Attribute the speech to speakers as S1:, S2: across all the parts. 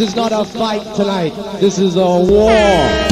S1: This is not a fight tonight. This is a war.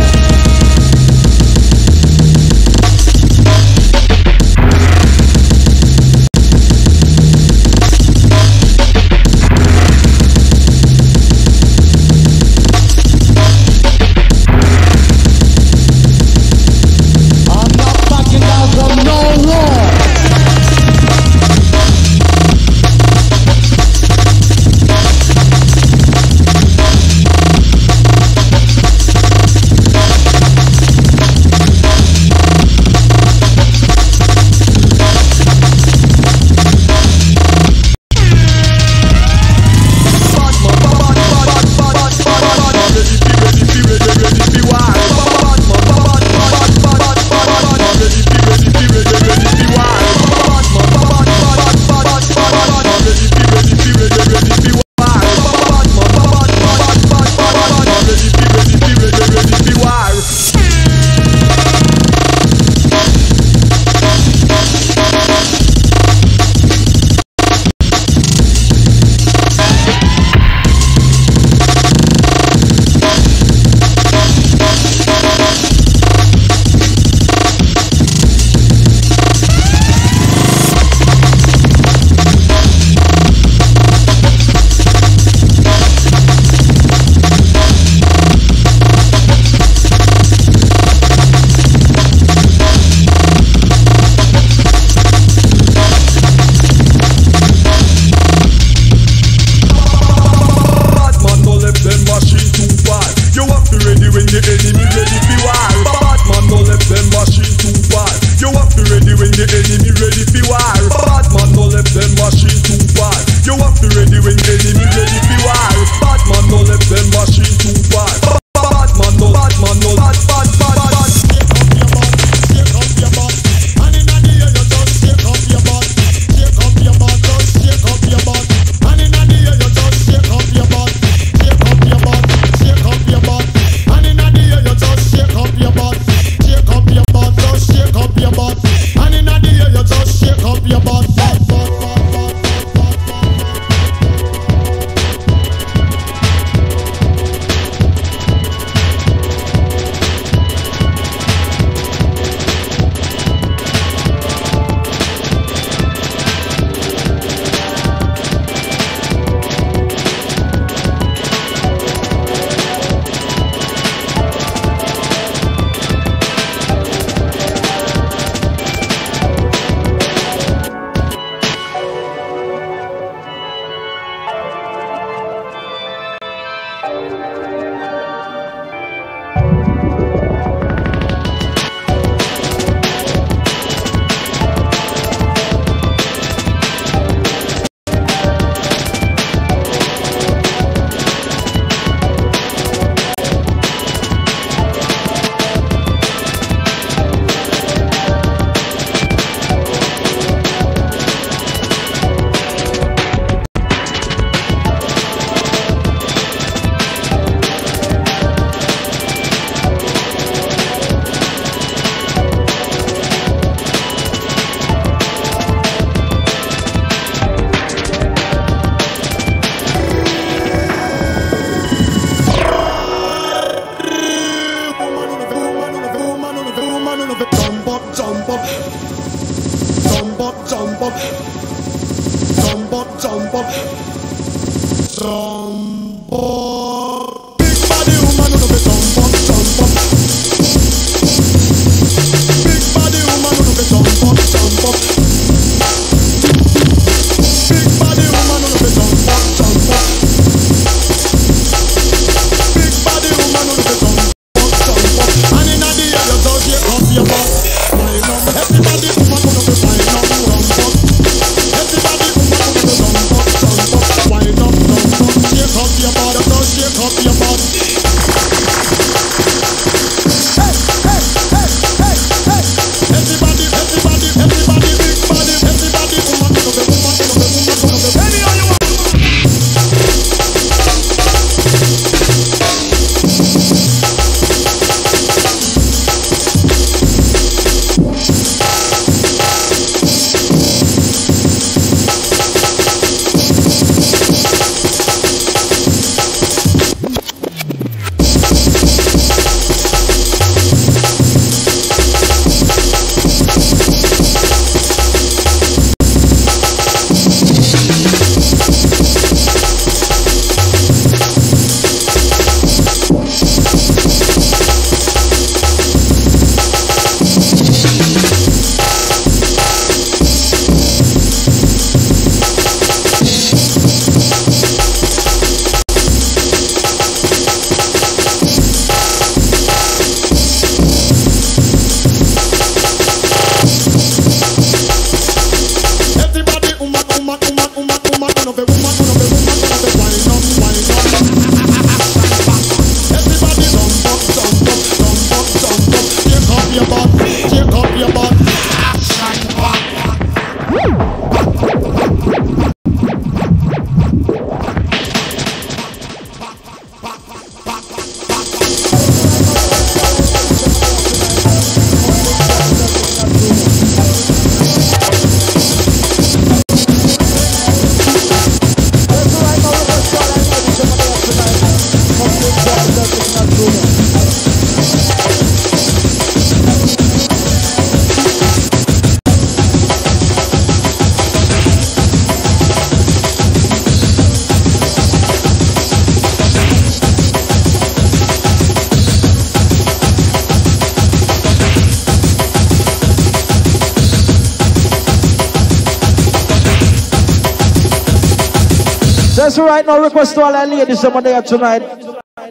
S2: Right now. Request to all our ladies some there tonight.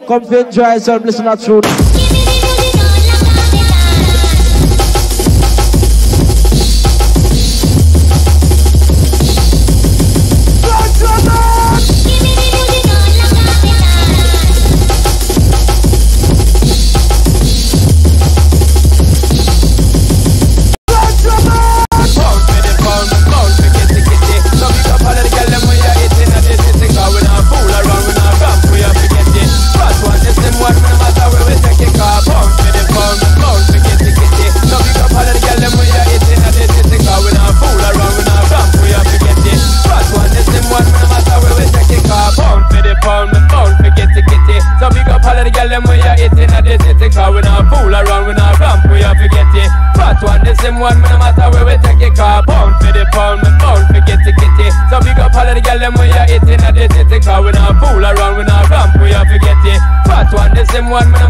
S2: Come enjoy yourself, listen to tune.
S3: one,